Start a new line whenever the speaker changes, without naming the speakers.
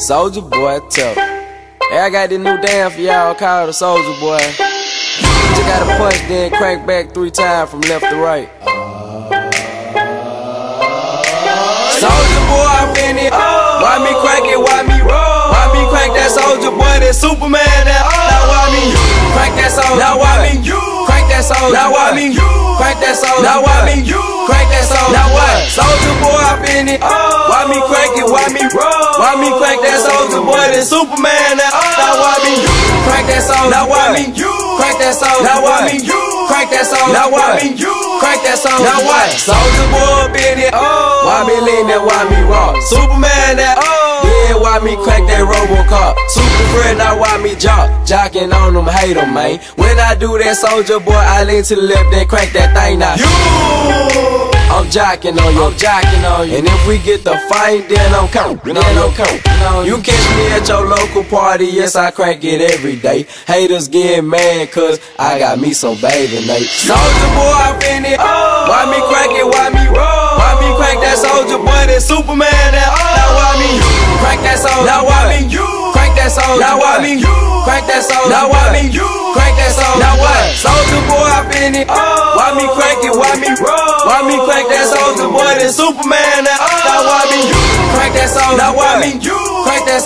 Soldier boy, tough. Hey, I got this new dance for y'all called the Soldier boy. Just gotta punch, then crank back three times from left to right. Soldier boy, I'm in it. Why me crank it? Why me roll? Why me crank that soldier boy? That Superman? That now why me crank that soldier? Now why me crank that soldier? Now why me crank that soldier? Now why me crank that soldier? Now what? Soldier boy, I'm in it. Why me crank it? Why me roll? Why me crank that That Superman? That now why me crank that soldier? Now why me crank that soldier? Now why me crank that soldier? Now why me crank that soldier? Now what? Soldier boy, up in it. Why me lean that? Why me rock? Superman? That oh. yeah, why me crank that Robocop? Super friend, now why me jock? Jocking on them, hate them, man. When I do that soldier boy, I lean to the left, then crank that thing now. You! I'm jocking on you, I'm jocking on you. And if we get the fight, then I'm coming, then I'm coming. You catch me at your local party, yes, I crank it every day. Haters get mad, cause I got me some bathing Nate. Soldier boy, I'm in it. Oh. Why me crank it, why me roll? Why me crank that soldier boy, that Superman, that Now why me crank that soldier? Now why me crank that soldier? Now why me crank that soldier? Now why me crank that soldier? Now what? Soldier boy, I'm in it. Oh. Why me crank it, why me roll? Why me crank that soldier boy, that Superman, that Now why me you crank that soldier? Now why me crank that